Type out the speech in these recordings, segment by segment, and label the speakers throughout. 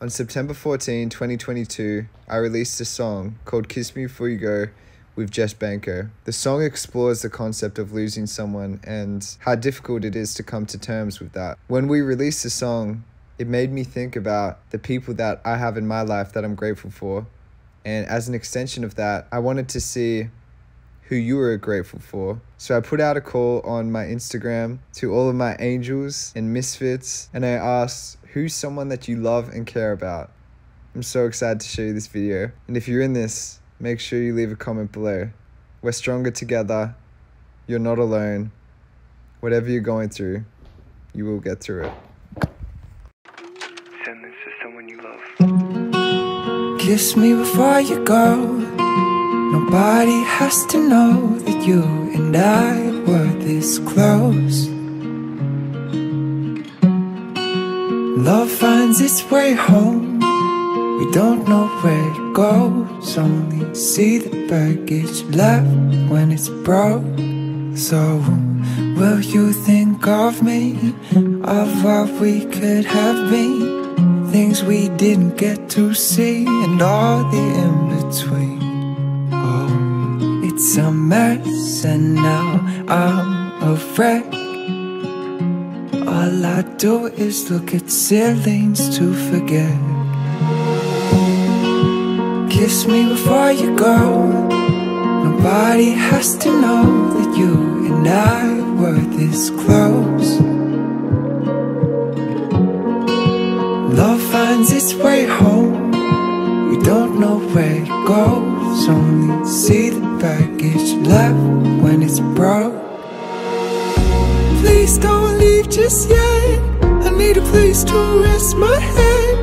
Speaker 1: On September 14, 2022, I released a song called Kiss Me Before You Go with Jess Benko. The song explores the concept of losing someone and how difficult it is to come to terms with that. When we released the song, it made me think about the people that I have in my life that I'm grateful for. And as an extension of that, I wanted to see who you were grateful for. So I put out a call on my Instagram to all of my angels and misfits, and I asked, who's someone that you love and care about? I'm so excited to show you this video. And if you're in this, make sure you leave a comment below. We're stronger together. You're not alone. Whatever you're going through, you will get through it.
Speaker 2: Send this to someone you love.
Speaker 3: Kiss me before you go. Nobody has to know that you and I were this close. Love finds its way home. We don't know where it goes. Only see the baggage left when it's broke. So, will you think of me? Of what we could have been? Things we didn't get to see, and all the in between. Oh, It's a mess and now I'm a wreck All I do is look at ceilings to forget. Kiss me before you go. Nobody has to know that you and I were this close. Love finds its way home. We don't know where it goes. Only see the baggage left when it's broke Please don't leave just yet. I need a place to rest my head.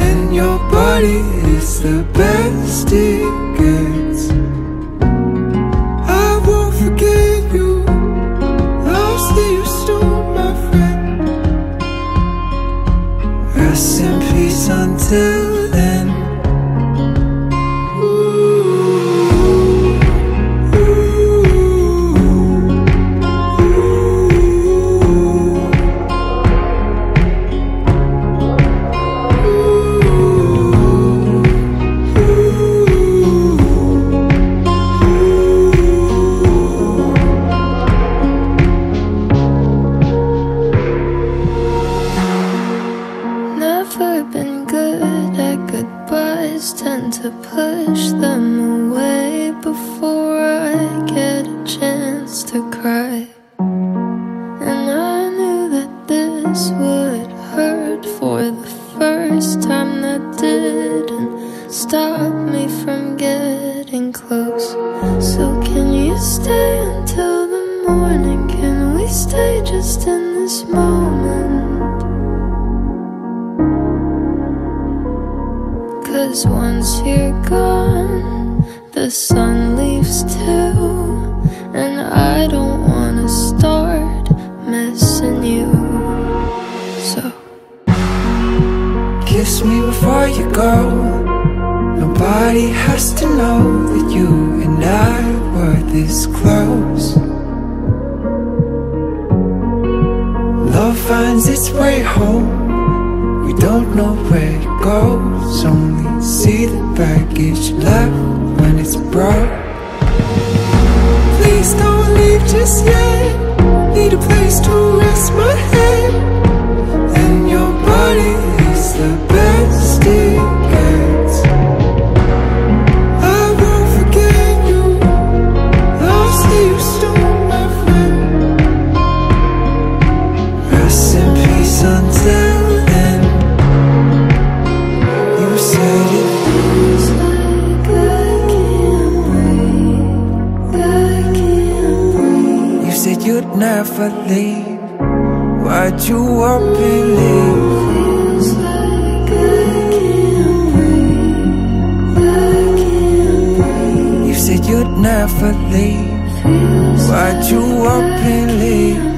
Speaker 3: And your body is the best
Speaker 4: morning? Can we stay just in this moment? Cause once you're gone, the sun leaves too. And I don't wanna start missing you. So,
Speaker 3: Kiss me before you go Nobody has to know that you and I were this close finds its way home. We don't know where it goes Only see the baggage left when it's broke Please don't leave just yet. Need a place to you'd never leave Why'd you up and leave? You said you'd never leave Why'd you up and leave?